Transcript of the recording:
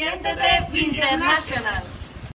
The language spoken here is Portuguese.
Siéntete internacional.